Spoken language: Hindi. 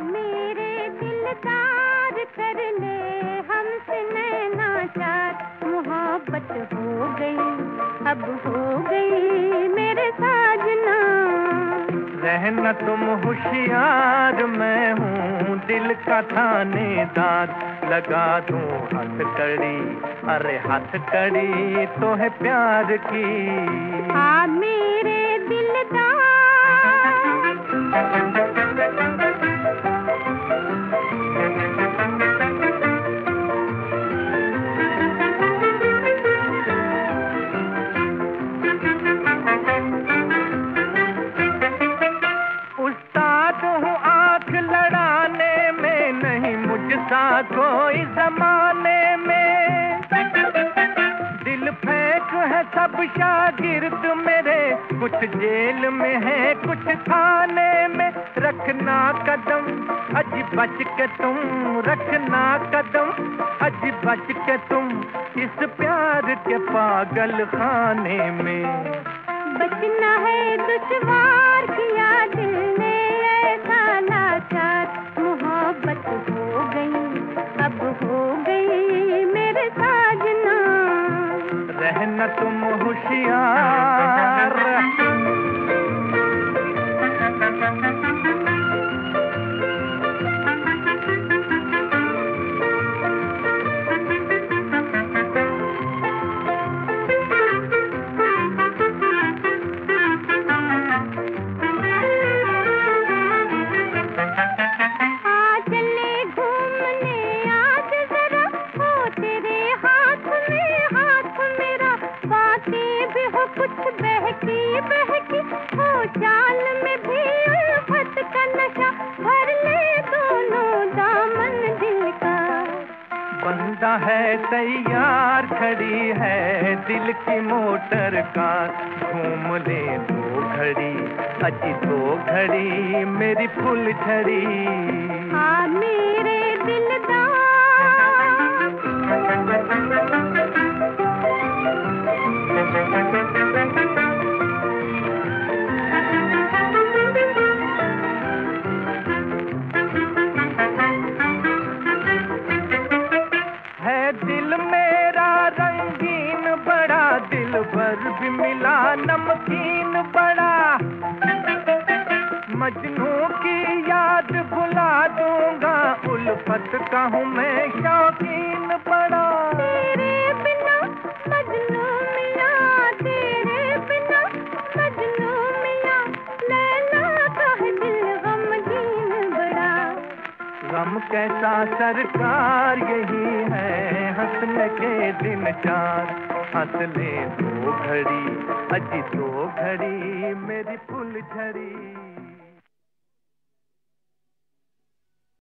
मेरे दिलदार कर ले हमसे नैना चार मोहब्बत हो गई अब हो गई मेरे साजना। रहना तुम होशियार मैं हूँ दिल का थाने थानेदार। लगा दूँ हथ कड़ी अरे हथ कड़ी तो है प्यार की। आ मेरे सब शागिर्द मेरे, कुछ जेल में है, कुछ खाने में। रखना कदम अज बच के तुम, रखना कदम अज बच के तुम, इस प्यार के पागल खाने में। बचना है दुश्वार किया दिल रहना तुम होशियार भी बहकी बहकी हो चाल में भी उल्फत का नशा भर ले दोनों दामन दिल का। बंदा है तैयार खड़ी है दिल की मोटर का घूम ले दो घड़ी अजी दो घड़ी मेरी फुल झड़ी। आ मेरे दिलदार नमकीन बड़ा। मजनू की याद भुला दूँगा। उल्फत का हूँ मैं शौकीन बड़ा। तेरे बिना मजनू मिया तेरे बिना मजनू मिया। लैला का है दिल गमगीन बड़ा। गम कैसा सरकार यही है हंसने के दिन चार। हंस ले दो घड़ी अजी दो घड़ी मेरी फुल झड़ी।